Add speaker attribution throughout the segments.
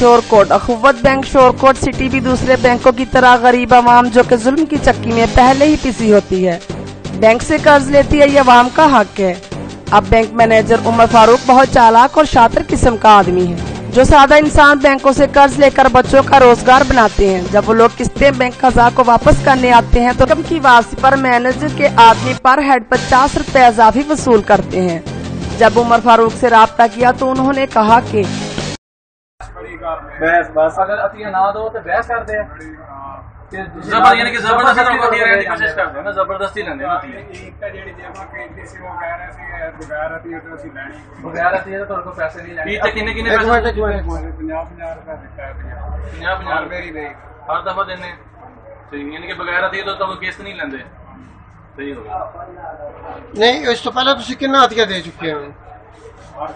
Speaker 1: شور کوٹ۔ اخوت بینک شور کوٹ، سٹی بھی دوسرے بینکوں کی طرح غریب عوام جو کہ ظلم کی چکی میں پہلے ہی پسی ہوتی ہے۔ بینک سے قرض لیتی ہے، یہ عوام کا حق ہے۔ اب بینک مینیجر عمر فاروق بہت چالاک اور شاطر قسم کا آدمی ہے، جو سادہ انسان بینکوں سے قرض لے کر بچوں کا روزگار بناتے ہیں۔ جب وہ لوگ قسطیں بینک خزاں کو واپس کرنے آتے ہیں، تو کم کی واپسی پر مینیجر کے آدمی پر ہیڈ پچاس روپے اضافی وصول کرتے ہیں۔ جب عمر فاروق سے رابطہ کیا، تو انہوں نے کہا کہ
Speaker 2: بس بس۔
Speaker 3: اگر عطیہ نہ دو تو بحث کر
Speaker 2: دے بغیر
Speaker 4: نہیں اس پہلے تسی کنا دے چکے ہو
Speaker 2: ہر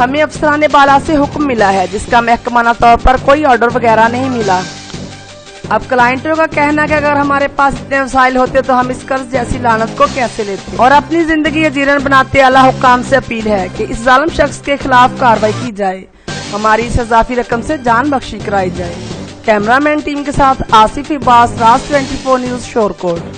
Speaker 1: ہمیں افسران بالا سے حکم ملا ہے جس کا محکمانہ طور پر کوئی آرڈر وغیرہ نہیں ملا۔ اب کلائنٹوں کا کہنا کہ اگر ہمارے پاس اتنے وسائل ہوتے تو ہم اس قرض جیسی لانت کو کیسے لیتے؟ اور اپنی زندگی اجیرن بناتے اللہ حکام سے اپیل ہے کہ اس ظالم شخص کے خلاف کاروائی کی جائے۔ ہماری اس اضافی رقم سے جان بخشی کرائی جائے۔ کیمرامین ٹیم کے ساتھ آصف عباس راس 24 نیوز شورکوٹ